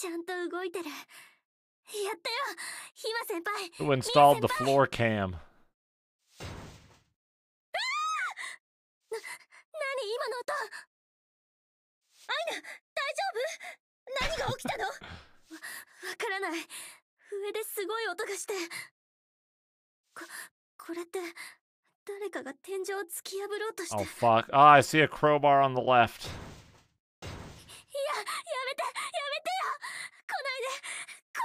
ちゃんと動いてる。やったよヒマ先輩 Who installed the floor cam? 何今の音アイナ大丈夫何が起きたのわわからない上ですごい音がしてここれって誰かが天井を突き破ろうとして Oh fuck. Ah, I see a crowbar on the left.